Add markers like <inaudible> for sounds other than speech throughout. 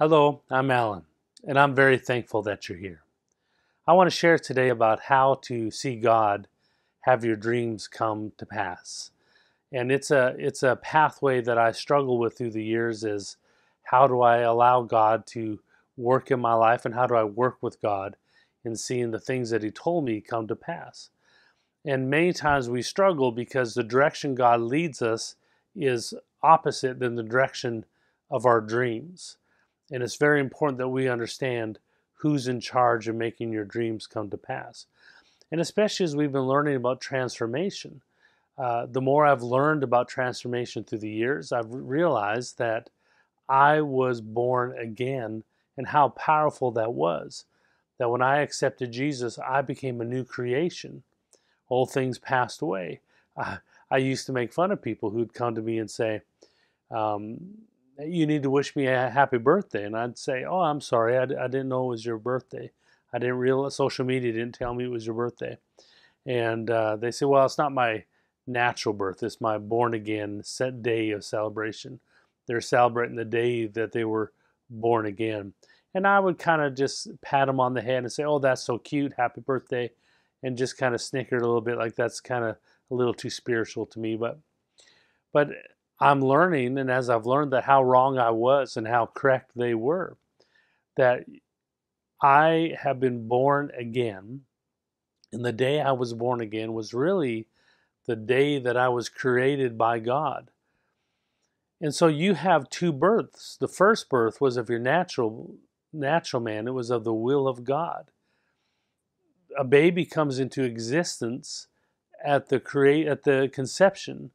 Hello, I'm Alan, and I'm very thankful that you're here. I want to share today about how to see God have your dreams come to pass. And it's a it's a pathway that I struggle with through the years is how do I allow God to work in my life and how do I work with God in seeing the things that he told me come to pass. And many times we struggle because the direction God leads us is opposite than the direction of our dreams. And it's very important that we understand who's in charge of making your dreams come to pass. And especially as we've been learning about transformation, uh, the more I've learned about transformation through the years, I've realized that I was born again and how powerful that was. That when I accepted Jesus, I became a new creation. Old things passed away. I, <laughs> I used to make fun of people who'd come to me and say, um, you need to wish me a happy birthday. And I'd say, oh, I'm sorry. I, I didn't know it was your birthday. I didn't realize social media didn't tell me it was your birthday. And uh, they say, well, it's not my natural birth. It's my born again set day of celebration. They're celebrating the day that they were born again. And I would kind of just pat them on the head and say, oh, that's so cute. Happy birthday. And just kind of snickered a little bit like that's kind of a little too spiritual to me. But, but I'm learning, and as I've learned that how wrong I was and how correct they were, that I have been born again. And the day I was born again was really the day that I was created by God. And so you have two births. The first birth was of your natural natural man, it was of the will of God. A baby comes into existence at the create at the conception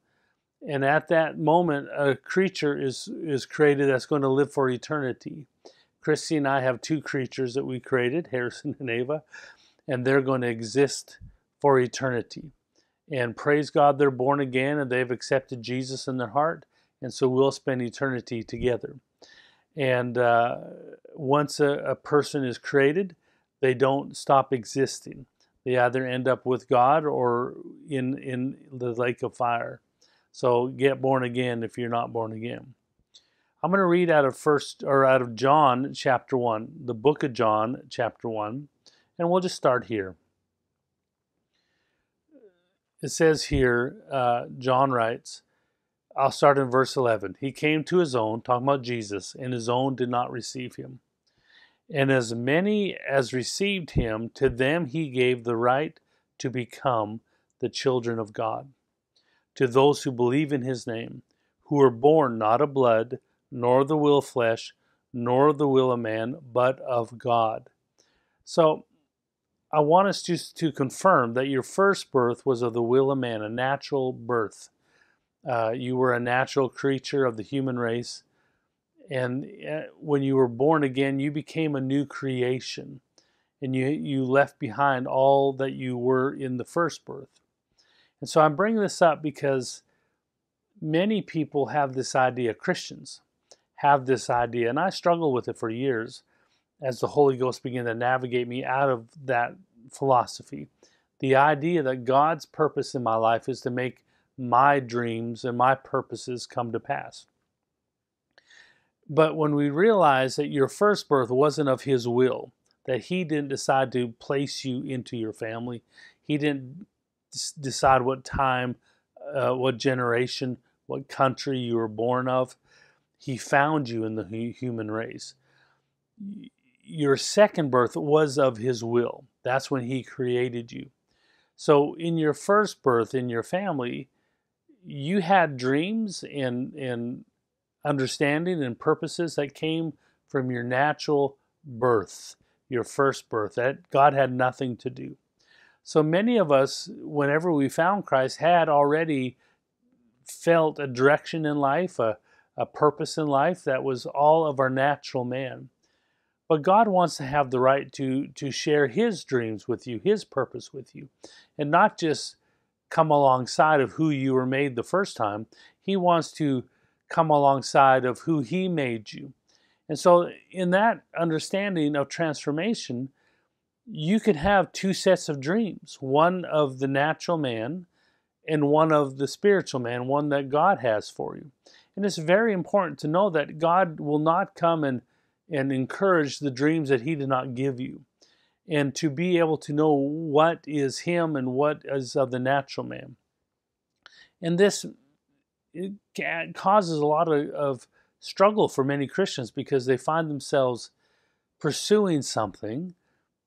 and at that moment a creature is is created that's going to live for eternity. Christy and i have two creatures that we created harrison and ava and they're going to exist for eternity. And praise god they're born again and they've accepted jesus in their heart and so we'll spend eternity together. And uh, once a, a person is created they don't stop existing. They either end up with god or in in the lake of fire so get born again if you're not born again. I'm going to read out of first or out of John chapter 1, the book of John chapter 1, and we'll just start here. It says here, uh, John writes, I'll start in verse 11. He came to his own, talking about Jesus, and his own did not receive him. And as many as received him, to them he gave the right to become the children of God to those who believe in his name, who are born not of blood, nor the will of flesh, nor the will of man, but of God. So I want us just to confirm that your first birth was of the will of man, a natural birth. Uh, you were a natural creature of the human race. And uh, when you were born again, you became a new creation. And you, you left behind all that you were in the first birth. And so I'm bringing this up because many people have this idea, Christians have this idea, and I struggled with it for years as the Holy Ghost began to navigate me out of that philosophy. The idea that God's purpose in my life is to make my dreams and my purposes come to pass. But when we realize that your first birth wasn't of His will, that He didn't decide to place you into your family, He didn't decide what time, uh, what generation, what country you were born of. He found you in the human race. Your second birth was of His will. That's when He created you. So, in your first birth, in your family, you had dreams and, and understanding and purposes that came from your natural birth, your first birth. That God had nothing to do. So many of us, whenever we found Christ, had already felt a direction in life, a, a purpose in life that was all of our natural man. But God wants to have the right to, to share His dreams with you, His purpose with you, and not just come alongside of who you were made the first time. He wants to come alongside of who He made you. And so, in that understanding of transformation, you can have two sets of dreams one of the natural man and one of the spiritual man, one that God has for you. And it's very important to know that God will not come and and encourage the dreams that He did not give you, and to be able to know what is Him and what is of the natural man. And this causes a lot of, of struggle for many Christians because they find themselves pursuing something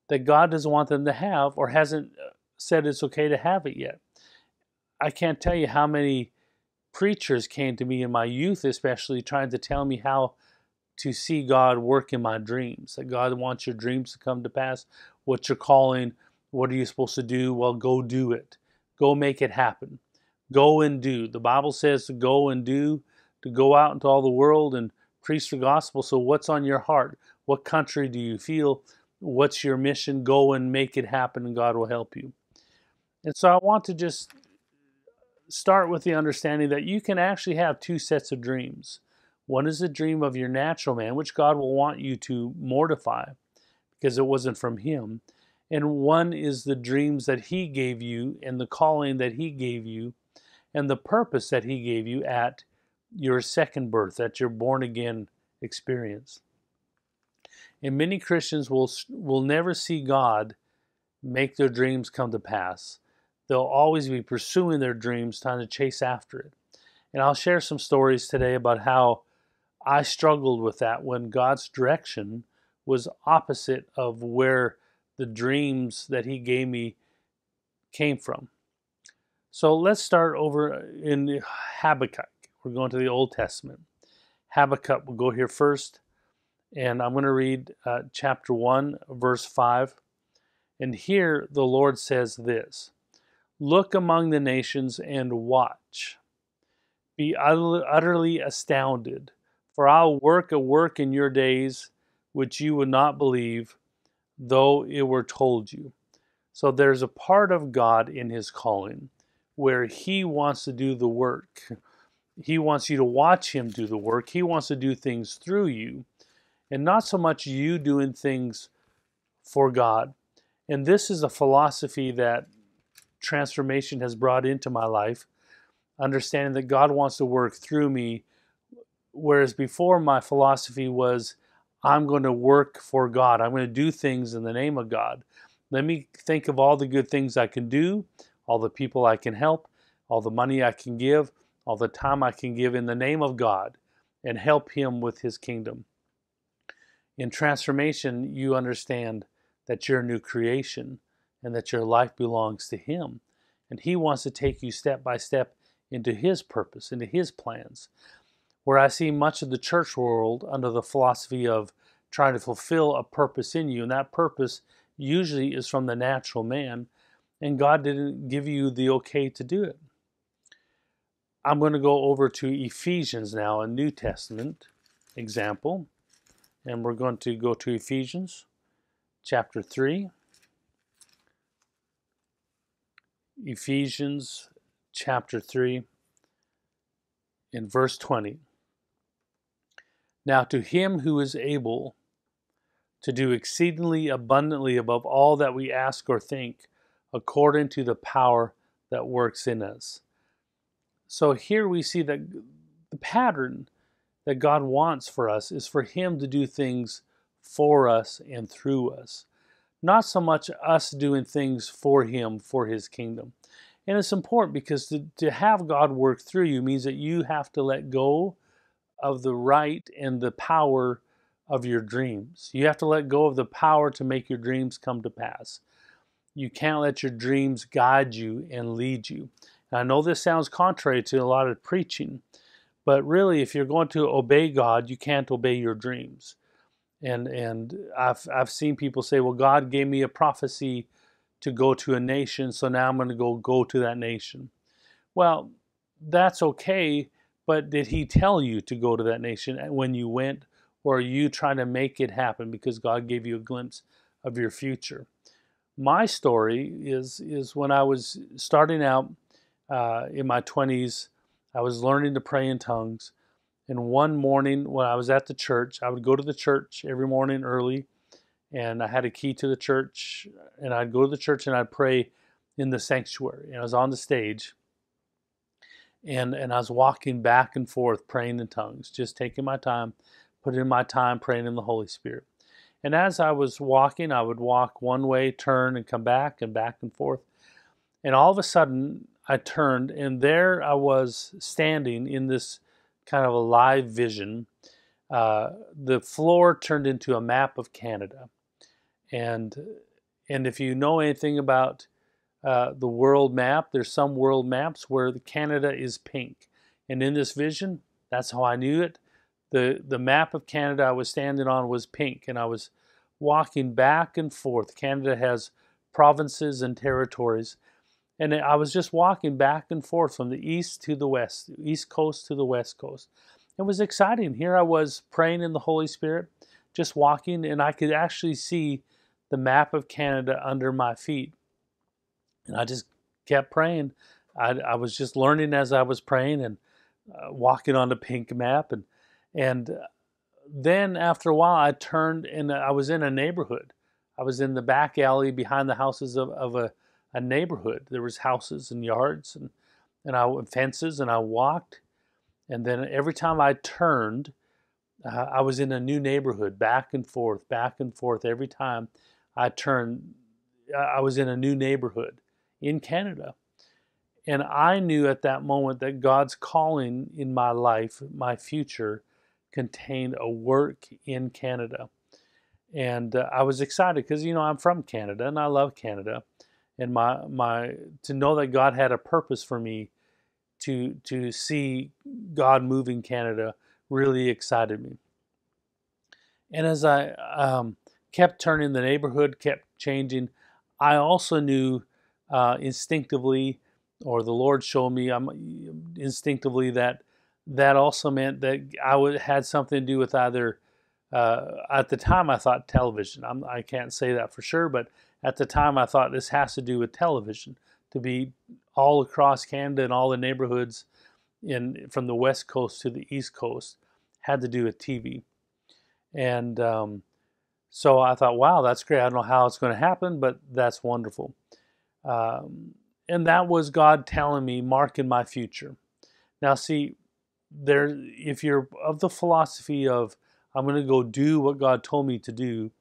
that God doesn't want them to have or hasn't uh, said it's okay to have it yet. I can't tell you how many preachers came to me in my youth, especially trying to tell me how to see God work in my dreams. That God wants your dreams to come to pass. What you're calling, what are you supposed to do? Well, go do it. Go make it happen. Go and do. The Bible says to go and do, to go out into all the world and preach the gospel. So, what's on your heart? What country do you feel? What's your mission? Go and make it happen, and God will help you. And so, I want to just start with the understanding that you can actually have two sets of dreams. One is a dream of your natural man, which God will want you to mortify because it wasn't from Him. And one is the dreams that He gave you and the calling that He gave you and the purpose that He gave you at your second birth, at your born again experience. And many Christians will, will never see God make their dreams come to pass. They'll always be pursuing their dreams, trying to chase after it. And I'll share some stories today about how I struggled with that when God's direction was opposite of where the dreams that He gave me came from. So let's start over in Habakkuk. We're going to the Old Testament. Habakkuk, we'll go here first. And I'm going to read uh, chapter 1, verse 5. And here the Lord says this Look among the nations and watch. Be utterly astounded, for I'll work a work in your days which you would not believe, though it were told you. So there's a part of God in his calling where He wants to do the work. He wants you to watch Him do the work. He wants to do things through you, and not so much you doing things for God. And this is a philosophy that transformation has brought into my life, understanding that God wants to work through me. Whereas before, my philosophy was, I'm going to work for God. I'm going to do things in the name of God. Let me think of all the good things I can do all the people I can help, all the money I can give, all the time I can give in the name of God and help Him with His kingdom. In transformation, you understand that you're a new creation and that your life belongs to Him. And He wants to take you step by step into His purpose, into His plans. Where I see much of the church world under the philosophy of trying to fulfill a purpose in you, and that purpose usually is from the natural man and God didn't give you the okay to do it. I'm going to go over to Ephesians now, a New Testament example, and we're going to go to Ephesians chapter 3. Ephesians chapter 3 in verse 20. Now to him who is able to do exceedingly abundantly above all that we ask or think, according to the power that works in us. So here we see that the pattern that God wants for us is for Him to do things for us and through us. Not so much us doing things for Him, for His kingdom. And it's important because to, to have God work through you means that you have to let go of the right and the power of your dreams. You have to let go of the power to make your dreams come to pass. You can't let your dreams guide you and lead you. And I know this sounds contrary to a lot of preaching, but really, if you're going to obey God, you can't obey your dreams. And and I've I've seen people say, "Well, God gave me a prophecy to go to a nation, so now I'm going to go go to that nation." Well, that's okay, but did He tell you to go to that nation when you went, or are you trying to make it happen because God gave you a glimpse of your future? my story is is when I was starting out uh, in my 20s, I was learning to pray in tongues. And one morning when I was at the church, I would go to the church every morning early, and I had a key to the church, and I'd go to the church and I'd pray in the sanctuary. And I was on the stage, and and I was walking back and forth praying in tongues, just taking my time, putting in my time praying in the Holy Spirit. And as I was walking, I would walk one way, turn, and come back and back and forth. And all of a sudden, I turned, and there I was standing in this kind of a live vision. Uh, the floor turned into a map of Canada, and and if you know anything about uh, the world map, there's some world maps where Canada is pink, and in this vision, that's how I knew it. the The map of Canada I was standing on was pink, and I was walking back and forth. Canada has provinces and territories, and I was just walking back and forth from the east to the west, east coast to the west coast. It was exciting. Here I was praying in the Holy Spirit, just walking, and I could actually see the map of Canada under my feet. And I just kept praying. I, I was just learning as I was praying and uh, walking on the pink map. And, and then after a while, I turned and I was in a neighborhood. I was in the back alley behind the houses of, of a a neighborhood. There was houses and yards and and I fences and I walked, and then every time I turned, uh, I was in a new neighborhood, back and forth, back and forth. Every time I turned, I was in a new neighborhood in Canada. And I knew at that moment that God's calling in my life, my future, contained a work in Canada. And uh, I was excited because, you know, I'm from Canada and I love Canada and my my to know that God had a purpose for me to to see God moving Canada really excited me. And as I um, kept turning, the neighborhood kept changing. I also knew uh, instinctively, or the Lord showed me um, instinctively that that also meant that I would had something to do with either. Uh, at the time, I thought television. I'm, I can not say that for sure, but at the time I thought this has to do with television to be all across Canada and all the neighborhoods in from the west coast to the east coast had to do with TV. And um, so I thought, wow, that's great. I don't know how it's going to happen, but that's wonderful. Um, and that was God telling me, marking my future. Now, see, there, if you're of the philosophy of I'm going to go do what God told me to do,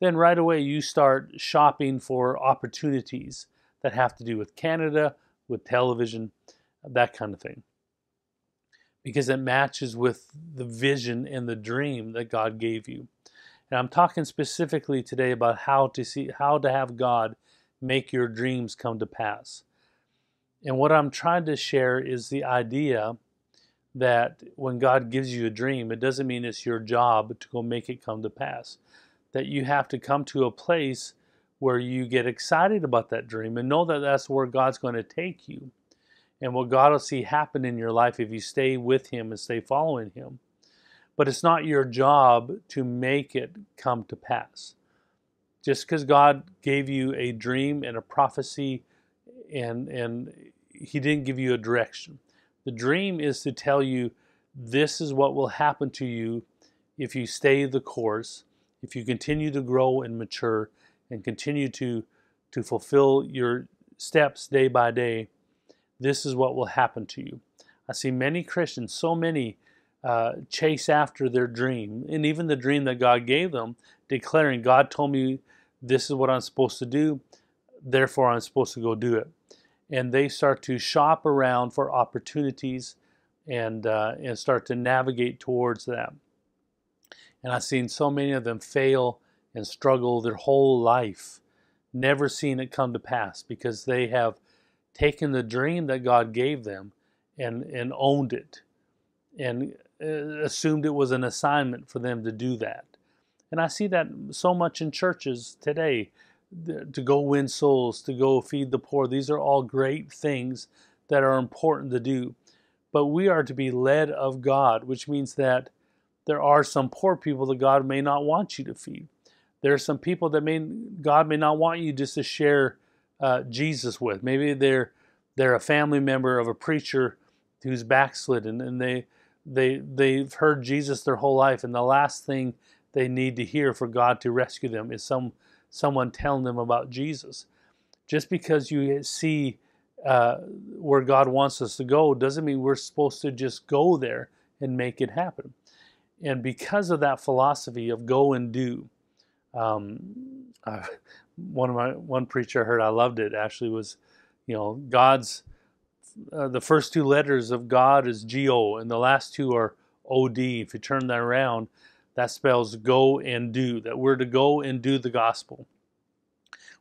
then right away you start shopping for opportunities that have to do with Canada, with television, that kind of thing. Because it matches with the vision and the dream that God gave you. And I'm talking specifically today about how to see how to have God make your dreams come to pass. And what I'm trying to share is the idea that when God gives you a dream, it doesn't mean it's your job to go make it come to pass that you have to come to a place where you get excited about that dream and know that that's where God's going to take you and what God will see happen in your life if you stay with Him and stay following Him. But it's not your job to make it come to pass. Just because God gave you a dream and a prophecy and, and He didn't give you a direction. The dream is to tell you this is what will happen to you if you stay the course if you continue to grow and mature and continue to to fulfill your steps day by day, this is what will happen to you. I see many Christians, so many, uh, chase after their dream, and even the dream that God gave them, declaring, God told me this is what I'm supposed to do, therefore I'm supposed to go do it. And they start to shop around for opportunities and, uh, and start to navigate towards that. And I've seen so many of them fail and struggle their whole life, never seeing it come to pass because they have taken the dream that God gave them and, and owned it and uh, assumed it was an assignment for them to do that. And I see that so much in churches today to go win souls, to go feed the poor. These are all great things that are important to do. But we are to be led of God, which means that there are some poor people that God may not want you to feed. There are some people that may God may not want you just to share uh, Jesus with. Maybe they're they're a family member of a preacher who's backslidden, and they they they've heard Jesus their whole life, and the last thing they need to hear for God to rescue them is some someone telling them about Jesus. Just because you see uh, where God wants us to go doesn't mean we're supposed to just go there and make it happen And because of that philosophy of go and do, um, uh, one of my one preacher I heard I loved it actually was, you know, God's uh, the first two letters of God is G O, and the last two are O D. If you turn that around, that spells go and do. That we're to go and do the gospel.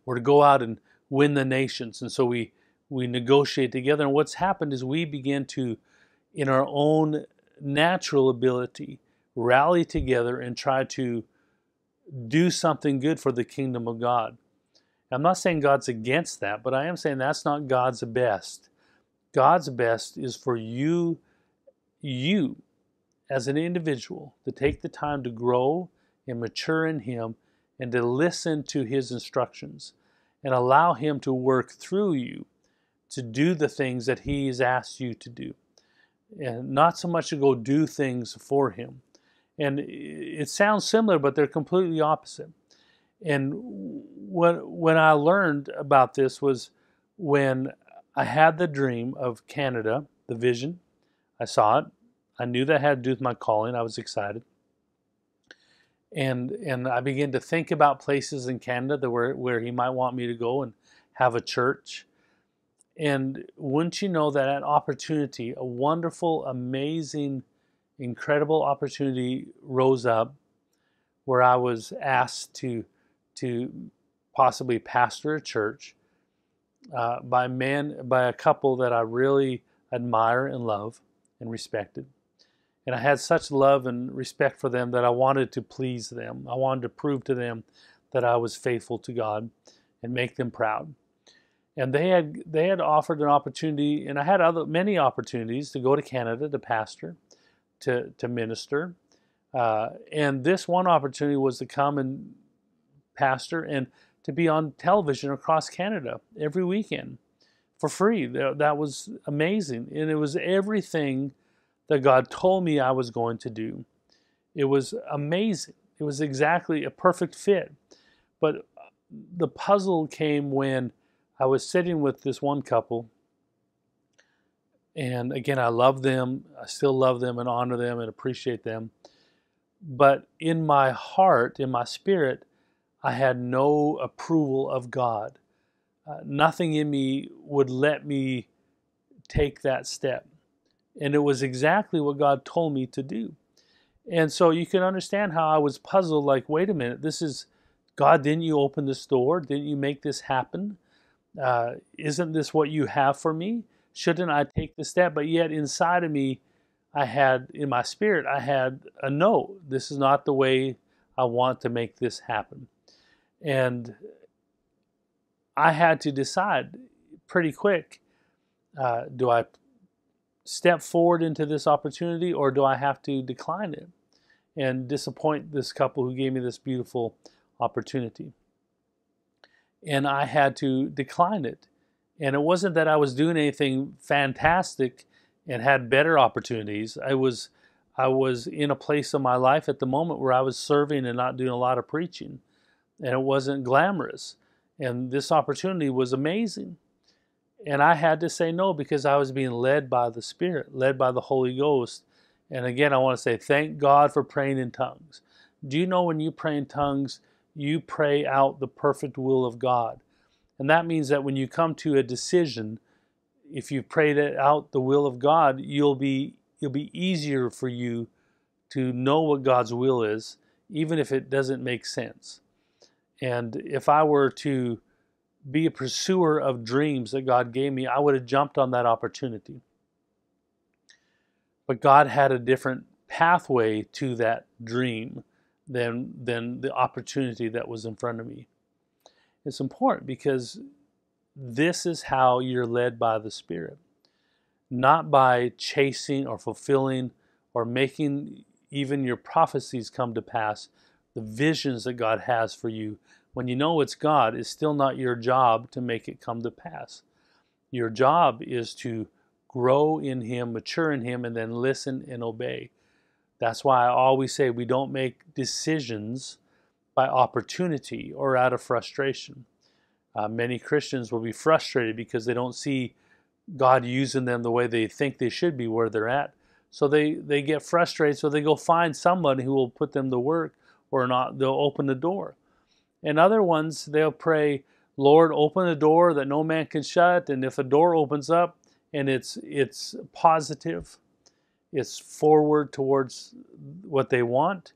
We're to go out and win the nations, and so we we negotiate together. And what's happened is we begin to, in our own natural ability, rally together and try to do something good for the kingdom of God. I'm not saying God's against that, but I am saying that's not God's best. God's best is for you, you as an individual, to take the time to grow and mature in Him and to listen to His instructions and allow Him to work through you to do the things that He has asked you to do. And not so much to go do things for Him. And it sounds similar, but they're completely opposite. And when, when I learned about this was when I had the dream of Canada, the vision. I saw it. I knew that had to do with my calling. I was excited. And and I began to think about places in Canada that were where he might want me to go and have a church. And wouldn't you know that an opportunity, a wonderful, amazing, incredible opportunity rose up where I was asked to to possibly pastor a church uh, by man by a couple that I really admire and love and respected. And I had such love and respect for them that I wanted to please them. I wanted to prove to them that I was faithful to God and make them proud. And they had they had offered an opportunity, and I had other many opportunities to go to Canada to pastor, to to minister, uh, and this one opportunity was to come and pastor and to be on television across Canada every weekend for free. That was amazing. And it was everything that God told me I was going to do. It was amazing. It was exactly a perfect fit. But the puzzle came when I was sitting with this one couple. And again, I love them. I still love them and honor them and appreciate them. But in my heart, in my spirit, I had no approval of God. Uh, nothing in me would let me take that step. And it was exactly what God told me to do. And so you can understand how I was puzzled like, wait a minute, this is God, didn't you open this door? Didn't you make this happen? Uh, isn't this what you have for me? Shouldn't I take the step? But yet inside of me, I had, in my spirit, I had a no. This is not the way I want to make this happen. And I had to decide pretty quick uh, do I step forward into this opportunity or do I have to decline it and disappoint this couple who gave me this beautiful opportunity? And I had to decline it. And it wasn't that I was doing anything fantastic and had better opportunities. I was I was in a place of my life at the moment where I was serving and not doing a lot of preaching and it wasn't glamorous. And this opportunity was amazing. And I had to say no because I was being led by the Spirit, led by the Holy Ghost. And again, I want to say thank God for praying in tongues. Do you know when you pray in tongues, you pray out the perfect will of God? And that means that when you come to a decision, if you've prayed out the will of God, you'll be it'll be easier for you to know what God's will is, even if it doesn't make sense. And if I were to be a pursuer of dreams that God gave me, I would have jumped on that opportunity. But God had a different pathway to that dream than, than the opportunity that was in front of me. It's important because this is how you're led by the Spirit, not by chasing or fulfilling or making even your prophecies come to pass, the visions that God has for you, when you know it's God, it's still not your job to make it come to pass. Your job is to grow in Him, mature in Him, and then listen and obey. That's why I always say we don't make decisions by opportunity or out of frustration. Uh, many Christians will be frustrated because they don't see God using them the way they think they should be where they're at. So they, they get frustrated, so they go find somebody who will put them to work or not, they'll open the door. And other ones, they'll pray, Lord, open a door that no man can shut. And if a door opens up and it's it's positive, it's forward towards what they want,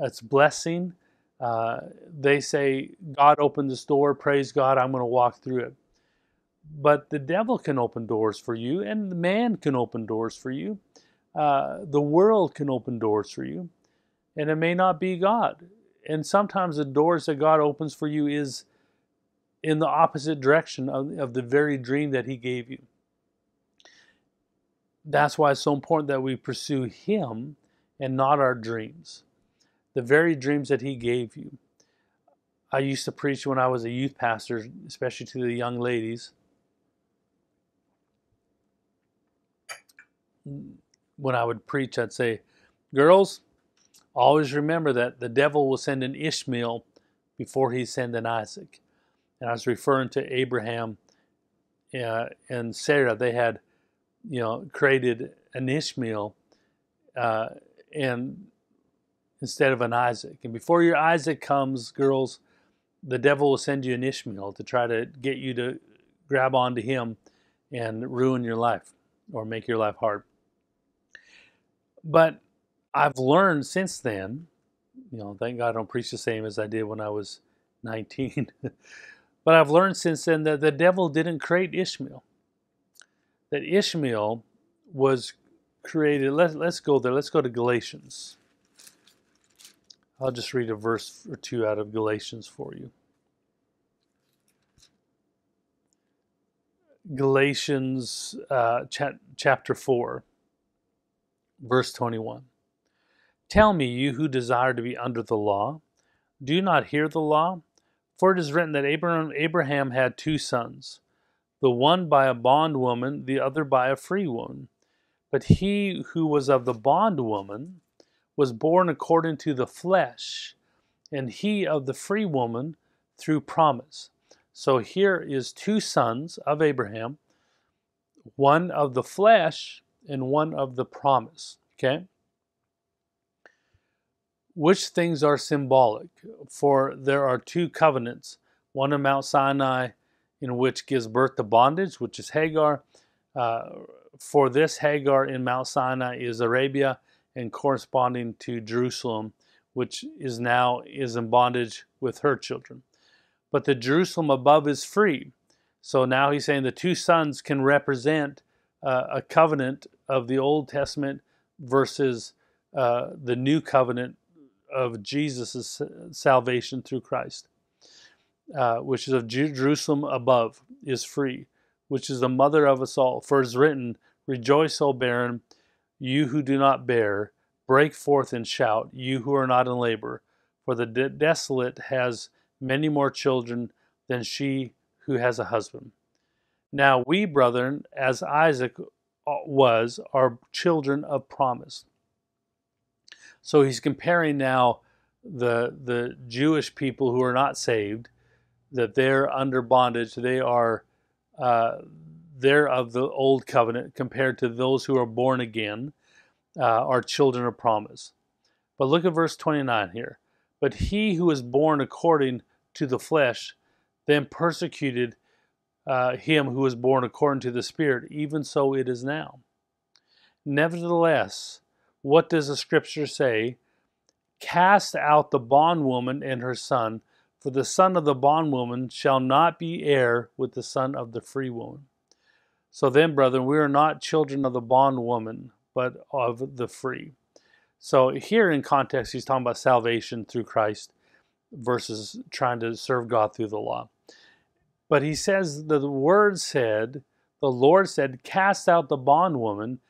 it's blessing. Uh, they say, God opened this door, praise God, I'm going to walk through it. But the devil can open doors for you, and the man can open doors for you. Uh, the world can open doors for you, and it may not be God. And sometimes the doors that God opens for you is in the opposite direction of, of the very dream that He gave you. That's why it's so important that we pursue Him and not our dreams. The very dreams that He gave you. I used to preach when I was a youth pastor, especially to the young ladies. When I would preach, I'd say, Girls, always remember that the devil will send an Ishmael before he send an Isaac and I was referring to Abraham uh, and Sarah. They had, you know, created an Ishmael, uh, and instead of an Isaac. And before your Isaac comes, girls, the devil will send you an Ishmael to try to get you to grab onto him and ruin your life or make your life hard. But I've learned since then, you know, thank God I don't preach the same as I did when I was <laughs> 19. But I've learned since then that the devil didn't create Ishmael. That Ishmael was created. Let, let's go there. Let's go to Galatians. I'll just read a verse or two out of Galatians for you. Galatians uh, cha- chapter 4, verse 21. Tell me, you who desire to be under the law, do you not hear the law? For it is written that Abraham, Abraham had two sons, the one by a bondwoman, the other by a free woman. But he who was of the bondwoman was born according to the flesh, and he of the free woman through promise. So here is two sons of Abraham, one of the flesh and one of the promise. Okay? which things are symbolic? For there are two covenants one in Mount Sinai, in which gives birth to bondage, which is Hagar. Uh, for this, Hagar in Mount Sinai is Arabia, and corresponding to Jerusalem, which is now is in bondage with her children. But the Jerusalem above is free. So now he's saying the two sons can represent uh, a covenant of the Old Testament versus uh, the new covenant of Jesus' salvation through Christ, uh, which is of Jerusalem above, is free, which is the mother of us all. For it is written, Rejoice, O barren, you who do not bear, break forth and shout, you who are not in labor, for the de- desolate has many more children than she who has a husband. Now we, brethren, as Isaac uh, was, are children of promise. So he's comparing now the the Jewish people who are not saved, that they're under bondage. They are uh, they're of the old covenant compared to those who are born again, uh, are children of promise. But look at verse 29 here. But he who is born according to the flesh, then persecuted uh, him who was born according to the Spirit, even so it is now. Nevertheless, what does the scripture say? Cast out the bondwoman and her son, for the son of the bondwoman shall not be heir with the son of the free woman. So then, brethren, we are not children of the bondwoman, but of the free. So here in context, he's talking about salvation through Christ versus trying to serve God through the law. But he says the word said, the Lord said, cast out the bondwoman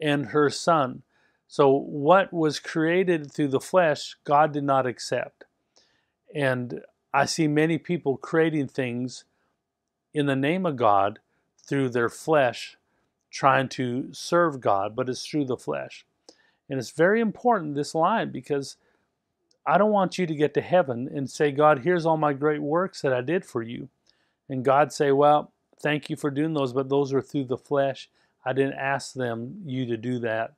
and her son. So, what was created through the flesh, God did not accept. And I see many people creating things in the name of God through their flesh, trying to serve God, but it's through the flesh. And it's very important, this line, because I don't want you to get to heaven and say, God, here's all my great works that I did for you. And God say, Well, thank you for doing those, but those are through the flesh. I didn't ask them you to do that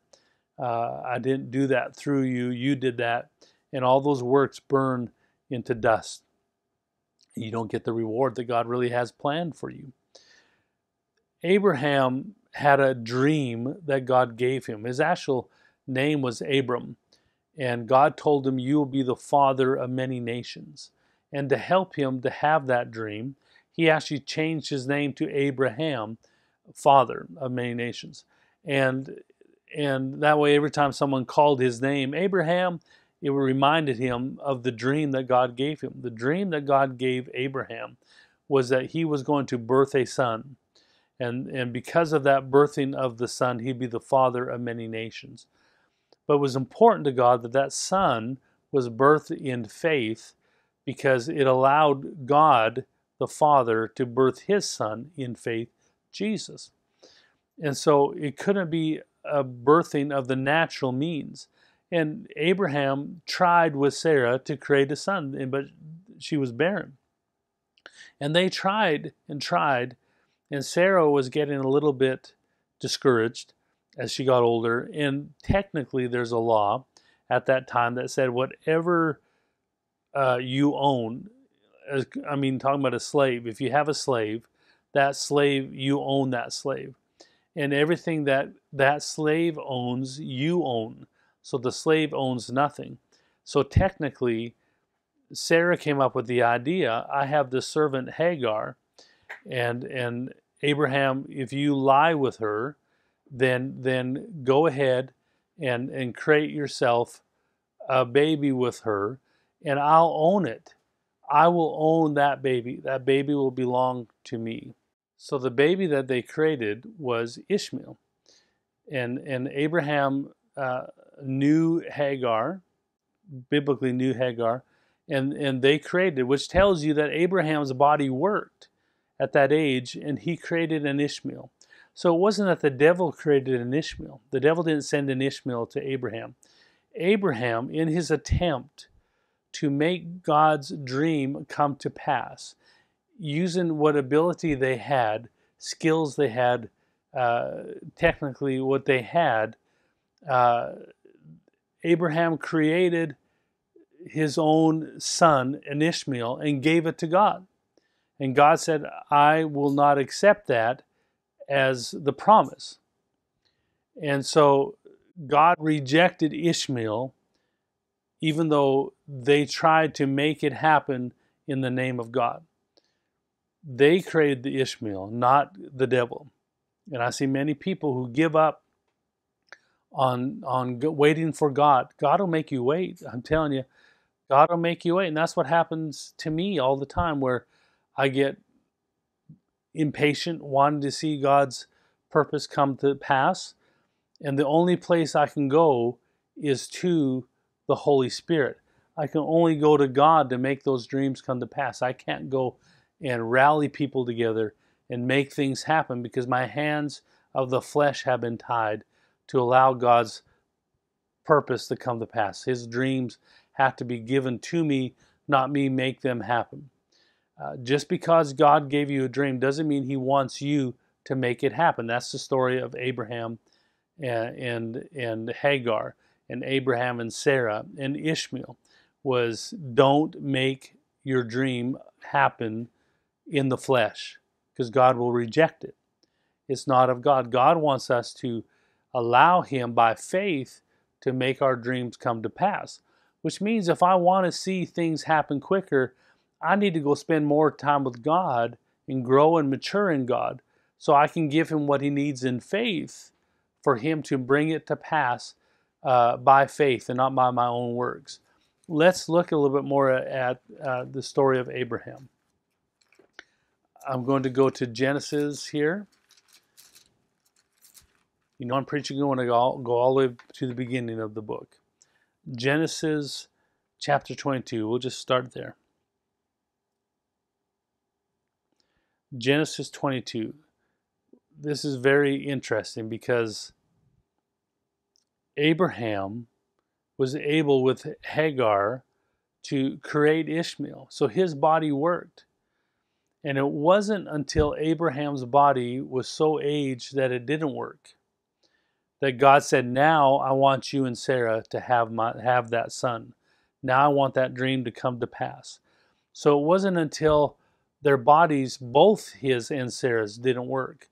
Uh, I didn't do that through you. You did that. And all those works burn into dust. You don't get the reward that God really has planned for you. Abraham had a dream that God gave him. His actual name was Abram. And God told him, You will be the father of many nations. And to help him to have that dream, he actually changed his name to Abraham, father of many nations. And and that way every time someone called his name Abraham, it reminded him of the dream that God gave him. The dream that God gave Abraham was that he was going to birth a son. And, and because of that birthing of the son, he'd be the father of many nations. But it was important to God that that son was birthed in faith because it allowed God, the Father, to birth his son in faith, Jesus. And so it couldn't be a birthing of the natural means. And Abraham tried with Sarah to create a son, but she was barren. And they tried and tried, and Sarah was getting a little bit discouraged as she got older. And technically, there's a law at that time that said whatever uh, you own, I mean, talking about a slave, if you have a slave, that slave, you own that slave. And everything that that slave owns, you own. So the slave owns nothing. So technically, Sarah came up with the idea I have the servant Hagar, and, and Abraham, if you lie with her, then then go ahead and and create yourself a baby with her and I'll own it. I will own that baby. That baby will belong to me. So the baby that they created was Ishmael. And and Abraham uh, knew Hagar, biblically knew Hagar, and and they created, which tells you that Abraham's body worked at that age, and he created an Ishmael. So it wasn't that the devil created an Ishmael. The devil didn't send an Ishmael to Abraham. Abraham, in his attempt to make God's dream come to pass, using what ability they had, skills they had, uh, technically what they had, uh, Abraham created his own son, an Ishmael, and gave it to God. And God said, I will not accept that as the promise. And so God rejected Ishmael, even though they tried to make it happen in the name of God. They created the Ishmael, not the devil. And I see many people who give up on on waiting for God. God will make you wait. I'm telling you, God will make you wait, and that's what happens to me all the time. Where I get impatient, wanting to see God's purpose come to pass. And the only place I can go is to the Holy Spirit. I can only go to God to make those dreams come to pass. I can't go and rally people together and make things happen because my hands of the flesh have been tied to allow God's purpose to come to pass. His dreams have to be given to me, not me make them happen. Uh, just because God gave you a dream doesn't mean He wants you to make it happen. That's the story of Abraham and, and, and Hagar, and Abraham and Sarah, and Ishmael. Was don't make your dream happen in the flesh, because God will reject it. It's not of God. God wants us to allow Him by faith to make our dreams come to pass. Which means if I want to see things happen quicker, I need to go spend more time with God and grow and mature in God so I can give Him what He needs in faith for Him to bring it to pass uh, by faith and not by my own works. Let's look a little bit more at uh, the story of Abraham. I'm going to go to Genesis here. You know, I'm preaching, I going to go, go all the way to the beginning of the book. Genesis chapter 22. We'll just start there. Genesis 22. This is very interesting because Abraham was able with Hagar to create Ishmael. So his body worked. And it wasn't until Abraham's body was so aged that it didn't work that God said, "Now I want you and Sarah to have my have that son. Now I want that dream to come to pass." So it wasn't until their bodies, both his and Sarah's, didn't work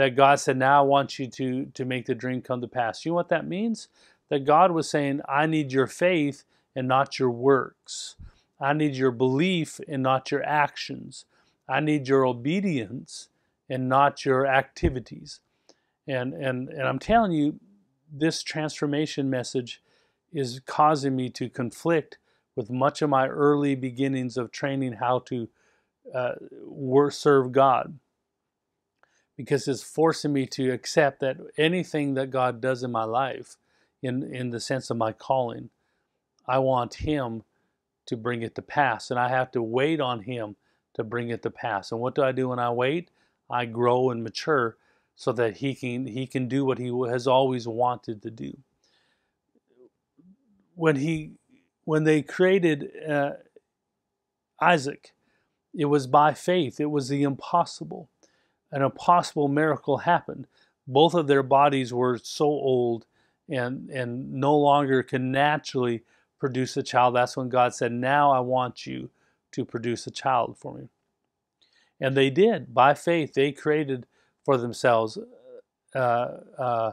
that God said, "Now I want you to to make the dream come to pass." You know what that means? That God was saying, "I need your faith and not your works. I need your belief and not your actions. I need your obedience and not your activities." And and and I'm telling you, this transformation message is causing me to conflict with much of my early beginnings of training how to uh, serve God because it's forcing me to accept that anything that God does in my life, in, in the sense of my calling, I want Him to bring it to pass. And I have to wait on Him to bring it to pass. And what do I do when I wait? I grow and mature so that He can, he can do what He has always wanted to do. When, he, when they created uh, Isaac, it was by faith, it was the impossible an impossible miracle happened. Both of their bodies were so old and, and no longer can naturally produce a child. That's when God said, Now I want you to produce a child for me. And they did. By faith, they created for themselves uh, uh,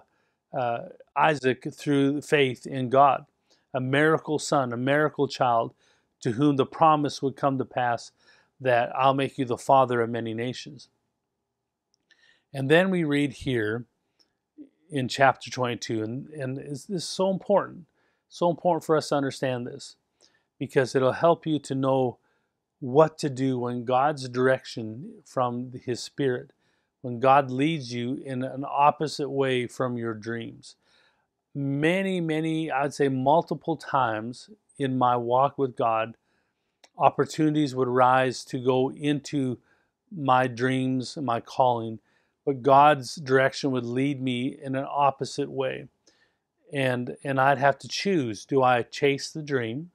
uh, Isaac through faith in God, a miracle son, a miracle child to whom the promise would come to pass that I'll make you the father of many nations. And then we read here in chapter 22, and, and this is so important, so important for us to understand this, because it'll help you to know what to do when God's direction from His Spirit, when God leads you in an opposite way from your dreams. Many, many, I'd say multiple times in my walk with God, opportunities would rise to go into my dreams, and my calling, but God's direction would lead me in an opposite way. And and I'd have to choose, do I chase the dream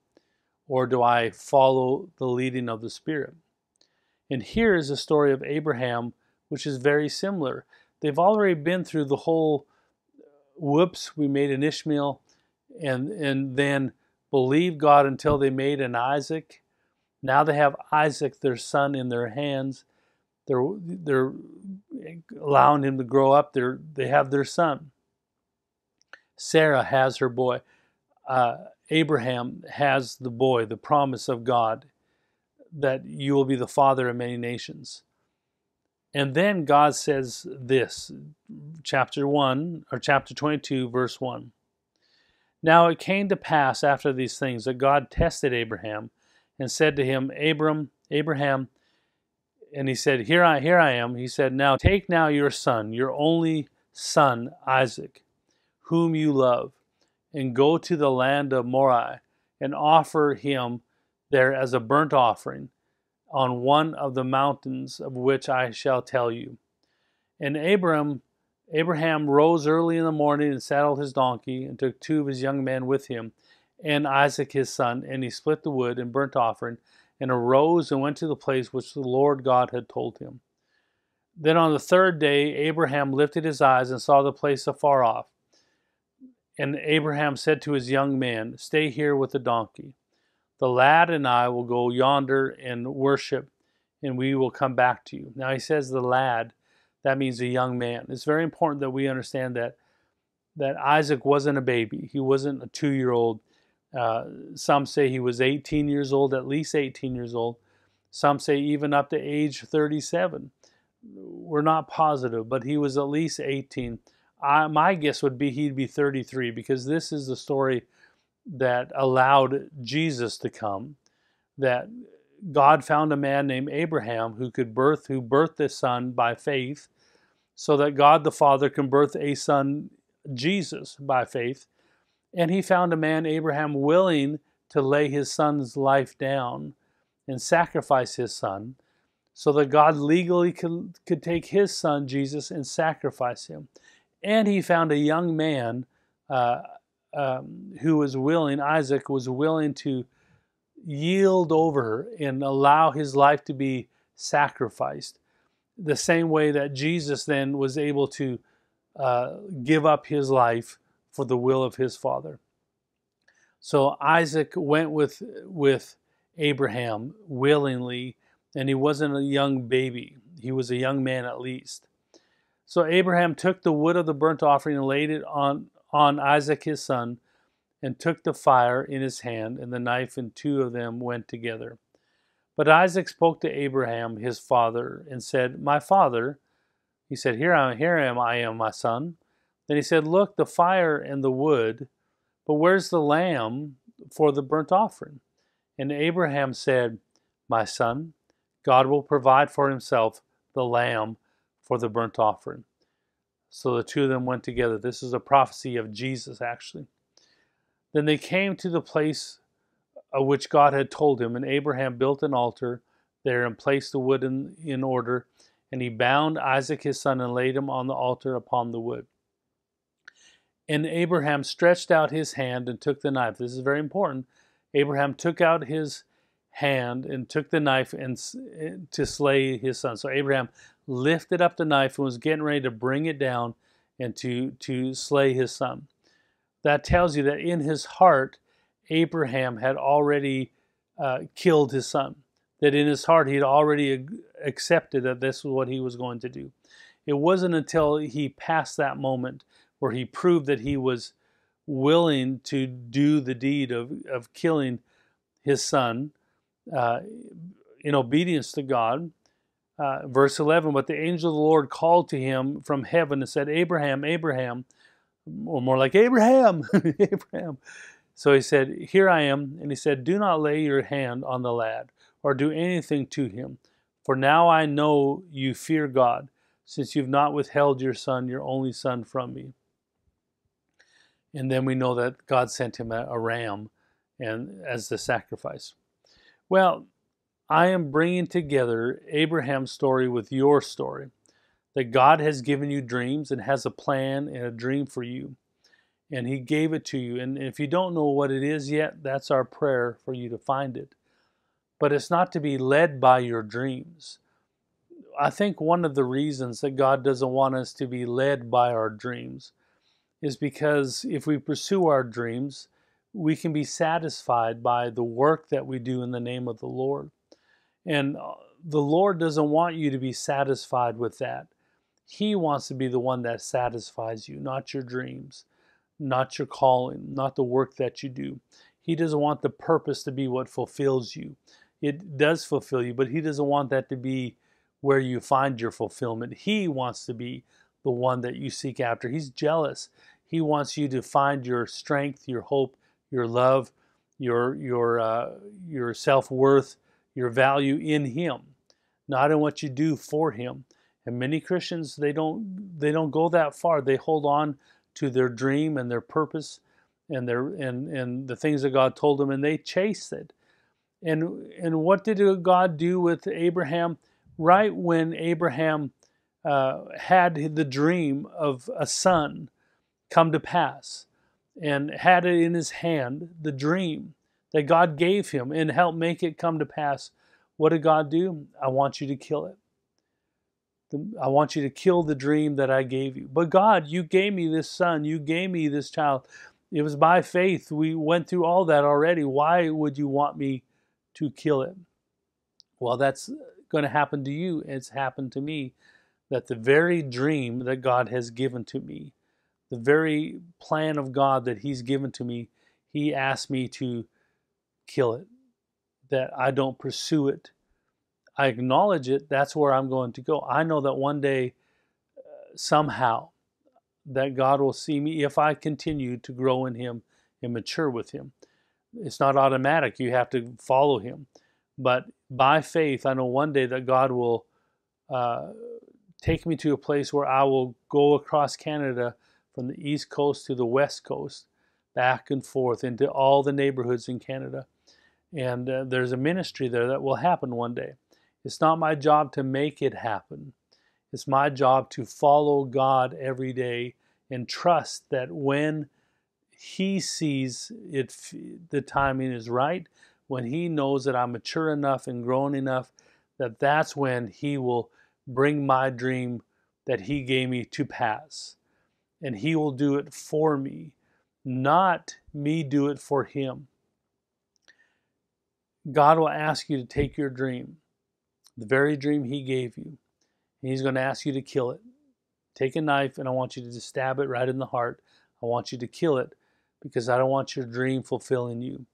or do I follow the leading of the Spirit? And here is a story of Abraham which is very similar. They've already been through the whole uh, whoops, we made an Ishmael and and then believe God until they made an Isaac. Now they have Isaac, their son, in their hands. They're they're allowing him to grow up. They're they have their son. Sarah has her boy. Uh, Abraham has the boy, the promise of God that you will be the father of many nations. And then God says this, chapter 1 or chapter 22 verse 1. Now it came to pass after these things that God tested Abraham and said to him, Abram, Abraham, and he said, "Here I, here I am." He said, "Now take now your son, your only son Isaac, whom you love, and go to the land of Moriah, and offer him there as a burnt offering on one of the mountains of which I shall tell you." And Abram, Abraham rose early in the morning and saddled his donkey, and took two of his young men with him, and Isaac his son, and he split the wood and burnt offering and arose and went to the place which the Lord God had told him. Then on the third day, Abraham lifted his eyes and saw the place afar off. And Abraham said to his young man, Stay here with the donkey. The lad and I will go yonder and worship, and we will come back to you. Now he says the lad, that means a young man. It's very important that we understand that that Isaac wasn't a baby. He wasn't a two year old. Uh, some say he was 18 years old, at least 18 years old. Some say even up to age 37. We're not positive, but he was at least 18. I, my guess would be he'd be 33 because this is the story that allowed Jesus to come. That God found a man named Abraham who could birth, who birthed a son by faith, so that God the Father can birth a son, Jesus, by faith. And he found a man, Abraham, willing to lay his son's life down and sacrifice his son so that God legally could, could take his son, Jesus, and sacrifice him. And he found a young man uh, um, who was willing, Isaac was willing to yield over and allow his life to be sacrificed. The same way that Jesus then was able to uh, give up his life for the will of his father. So Isaac went with with Abraham willingly, and he wasn't a young baby. He was a young man at least. So Abraham took the wood of the burnt offering and laid it on, on Isaac his son, and took the fire in his hand, and the knife, and two of them went together. But Isaac spoke to Abraham his father, and said, My father. He said, Here I am, here am I am, my son. Then he said, Look, the fire and the wood, but where's the lamb for the burnt offering? And Abraham said, My son, God will provide for himself the lamb for the burnt offering. So the two of them went together. This is a prophecy of Jesus, actually. Then they came to the place of which God had told him, and Abraham built an altar there and placed the wood in, in order. And he bound Isaac his son and laid him on the altar upon the wood. And Abraham stretched out his hand and took the knife. This is very important. Abraham took out his hand and took the knife and to slay his son. So Abraham lifted up the knife and was getting ready to bring it down and to to slay his son. That tells you that in his heart, Abraham had already uh, killed his son. That in his heart he had already accepted that this was what he was going to do. It wasn't until he passed that moment where he proved that he was willing to do the deed of, of killing his son uh, in obedience to God. Uh, verse 11, but the angel of the Lord called to him from heaven and said, Abraham, Abraham, or more like Abraham, <laughs> Abraham. So he said, Here I am. And he said, Do not lay your hand on the lad or do anything to him. For now I know you fear God, since you've not withheld your son, your only son, from me. And then we know that God sent him a, a ram and as the sacrifice. Well, I am bringing together Abraham's story with your story. That God has given you dreams and has a plan and a dream for you. And He gave it to you. And if you don't know what it is yet, that's our prayer for you to find it. But it's not to be led by your dreams. I think one of the reasons that God doesn't want us to be led by our dreams is because if we pursue our dreams, we can be satisfied by the work that we do in the name of the Lord. And uh, the Lord doesn't want you to be satisfied with that. He wants to be the one that satisfies you, not your dreams, not your calling, not the work that you do. He doesn't want the purpose to be what fulfills you. It does fulfill you, but He doesn't want that to be where you find your fulfillment. He wants to be the one that you seek after. He's jealous. He wants you to find your strength, your hope, your love, your your uh, your self worth, your value in Him, not in what you do for Him. And many Christians they don't they don't go that far. They hold on to their dream and their purpose and their and and the things that God told them, and they chase it. And and what did God do with Abraham? Right when Abraham uh, had the dream of a son come to pass and had it in his hand, the dream that God gave him and helped make it come to pass. What did God do? I want you to kill it. I want you to kill the dream that I gave you. But God, you gave me this son. You gave me this child. It was by faith. We went through all that already. Why would you want me to kill it? Well, that's going to happen to you. It's happened to me that the very dream that God has given to me the very plan of God that He's given to me, He asked me to kill it, that I don't pursue it. I acknowledge it, that's where I'm going to go. I know that one day, uh, somehow, that God will see me if I continue to grow in Him and mature with Him. It's not automatic, you have to follow Him. But by faith, I know one day that God will uh, take me to a place where I will go across Canada from the east coast to the west coast, back and forth into all the neighborhoods in Canada. And uh, there's a ministry there that will happen one day. It's not my job to make it happen. It's my job to follow God every day and trust that when He sees it, the timing is right, when He knows that I'm mature enough and grown enough, that that's when He will bring my dream that He gave me to pass. And He will do it for me, not me do it for Him. God will ask you to take your dream, the very dream He gave you, and He's going to ask you to kill it. Take a knife, and I want you to just stab it right in the heart. I want you to kill it because I don't want your dream fulfilling you.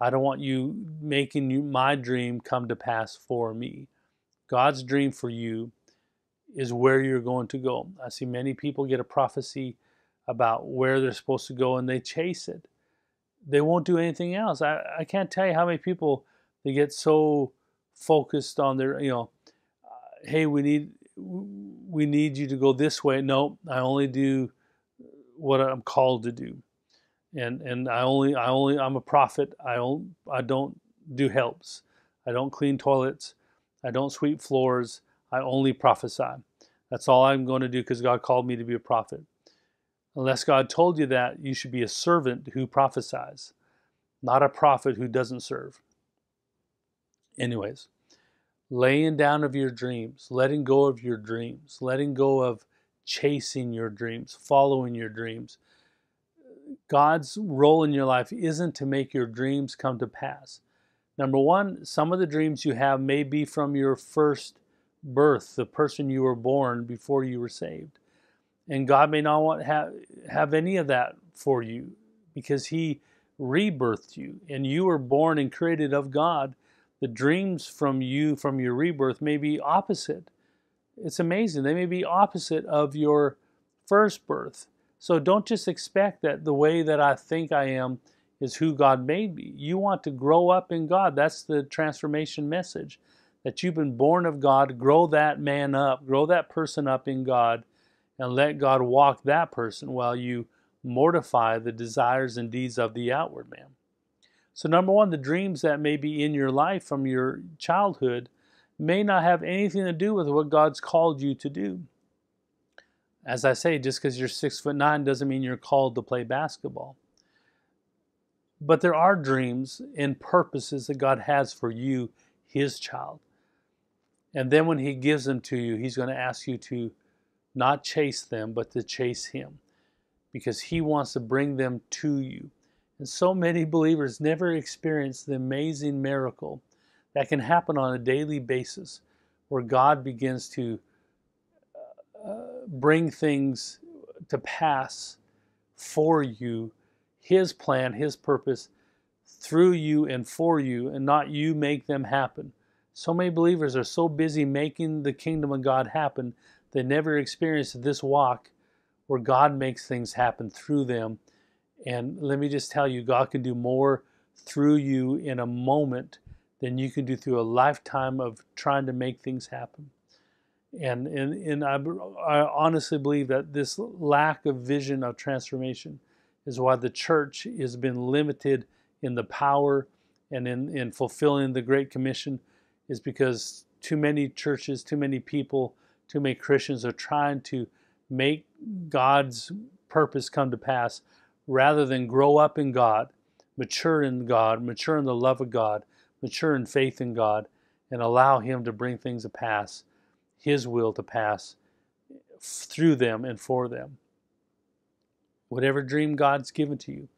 I don't want you making you, my dream come to pass for me. God's dream for you is where you're going to go. I see many people get a prophecy about where they're supposed to go and they chase it. They won't do anything else. I, I can't tell you how many people they get so focused on their, you know, uh, hey, we need we need you to go this way. No, I only do what I'm called to do. And and I only I only I'm a prophet. I don't I don't do helps. I don't clean toilets. I don't sweep floors. I only prophesy. That's all I'm going to do because God called me to be a prophet. Unless God told you that, you should be a servant who prophesies, not a prophet who doesn't serve. Anyways, laying down of your dreams, letting go of your dreams, letting go of chasing your dreams, following your dreams. God's role in your life isn't to make your dreams come to pass. Number one, some of the dreams you have may be from your first birth, the person you were born before you were saved. And God may not want have have any of that for you because He rebirthed you and you were born and created of God. The dreams from you from your rebirth may be opposite. It's amazing. They may be opposite of your first birth. So don't just expect that the way that I think I am is who God made me. You want to grow up in God. That's the transformation message. That you've been born of God, grow that man up, grow that person up in God and let God walk that person while you mortify the desires and deeds of the outward man. So, number one, the dreams that may be in your life from your childhood may not have anything to do with what God's called you to do. As I say, just because you're six foot nine doesn't mean you're called to play basketball. But there are dreams and purposes that God has for you, His child. And then when He gives them to you, He's going to ask you to not chase them, but to chase Him because He wants to bring them to you. And so many believers never experience the amazing miracle that can happen on a daily basis where God begins to uh, bring things to pass for you, His plan, His purpose through you and for you, and not you make them happen. So many believers are so busy making the kingdom of God happen they never experience this walk where God makes things happen through them. And let me just tell you, God can do more through you in a moment than you can do through a lifetime of trying to make things happen. And, and, and I, I honestly believe that this lack of vision of transformation is why the church has been limited in the power and in, in fulfilling the Great Commission, is because too many churches, too many people too many Christians are trying to make God's purpose come to pass rather than grow up in God, mature in God, mature in the love of God, mature in faith in God, and allow Him to bring things to pass, His will to pass through them and for them. Whatever dream God's given to you.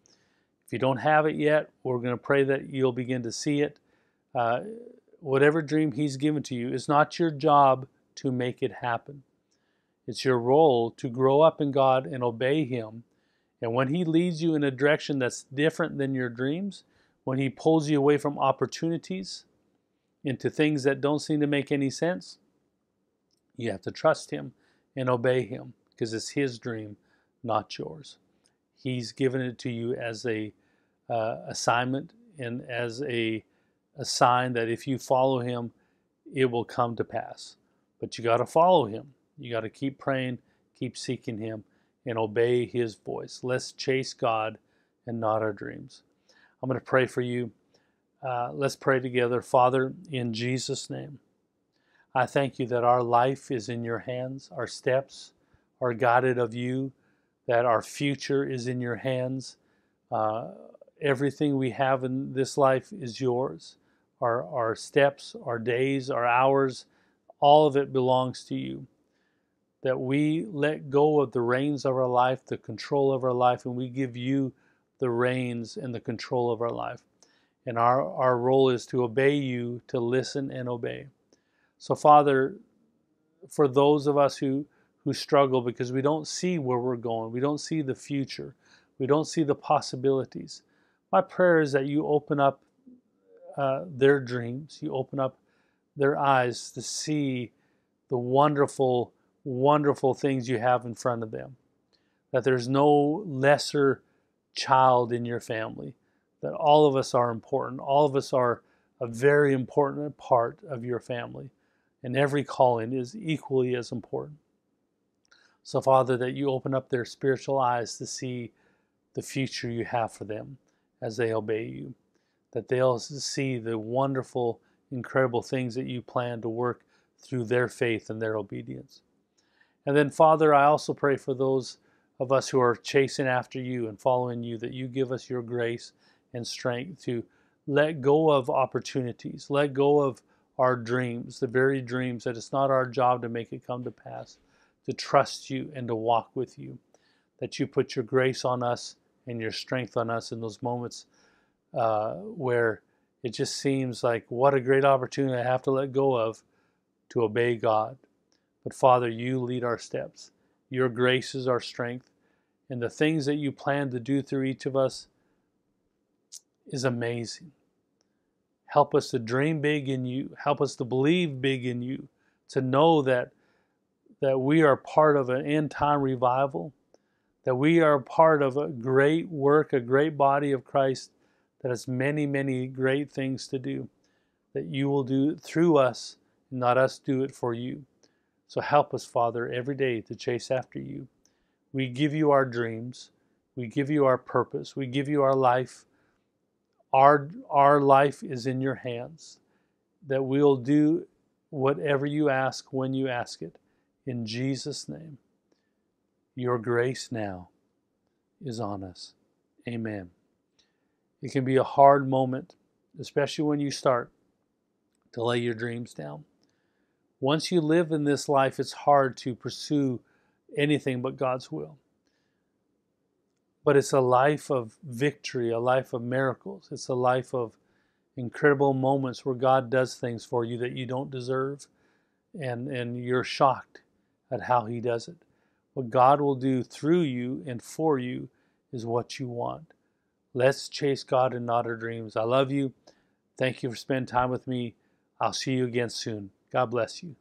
If you don't have it yet, we're going to pray that you'll begin to see it. Uh, whatever dream He's given to you, it's not your job to make it happen. It's your role to grow up in God and obey Him. And when He leads you in a direction that's different than your dreams, when He pulls you away from opportunities into things that don't seem to make any sense, you have to trust Him and obey Him because it's His dream, not yours. He's given it to you as a uh, assignment and as a, a sign that if you follow Him, it will come to pass. But you got to follow him. You got to keep praying, keep seeking him, and obey his voice. Let's chase God and not our dreams. I'm going to pray for you. Uh, let's pray together. Father, in Jesus' name, I thank you that our life is in your hands, our steps are guided of you, that our future is in your hands. Uh, everything we have in this life is yours. Our, our steps, our days, our hours, all of it belongs to you. that we let go of the reins of our life, the control of our life, and we give you the reins and the control of our life. And our, our role is to obey you, to listen and obey. So, Father, for those of us who, who struggle because we don't see where we're going, we don't see the future, we don't see the possibilities, my prayer is that you open up uh, their dreams, you open up their eyes to see the wonderful, wonderful things you have in front of them. That there's no lesser child in your family, that all of us are important, all of us are a very important part of your family. And every calling is equally as important. So, Father, that you open up their spiritual eyes to see the future you have for them as they obey you, that they'll see the wonderful, incredible things that you plan to work through their faith and their obedience. And then, Father, I also pray for those of us who are chasing after you and following you, that you give us your grace and strength to let go of opportunities, let go of our dreams, the very dreams that it's not our job to make it come to pass, to trust you and to walk with you. That you put your grace on us and your strength on us in those moments uh, where it just seems like what a great opportunity I have to let go of to obey God. But Father, you lead our steps. Your grace is our strength. And the things that you plan to do through each of us is amazing. Help us to dream big in you. Help us to believe big in you. To know that that we are part of an end time revival, that we are part of a great work, a great body of Christ that has many, many great things to do, that you will do through us, not us do it for you. So help us, Father, every day to chase after you. We give you our dreams, we give you our purpose, we give you our life. Our, our life is in your hands, that we'll do whatever you ask when you ask it. In Jesus' name, your grace now is on us. Amen. It can be a hard moment, especially when you start to lay your dreams down. Once you live in this life, it's hard to pursue anything but God's will but it's a life of victory, a life of miracles. It's a life of incredible moments where God does things for you that you don't deserve, and, and you're shocked at how He does it. What God will do through you and for you is what you want. Let's chase God and not our dreams. I love you. Thank you for spending time with me. I'll see you again soon. God bless you.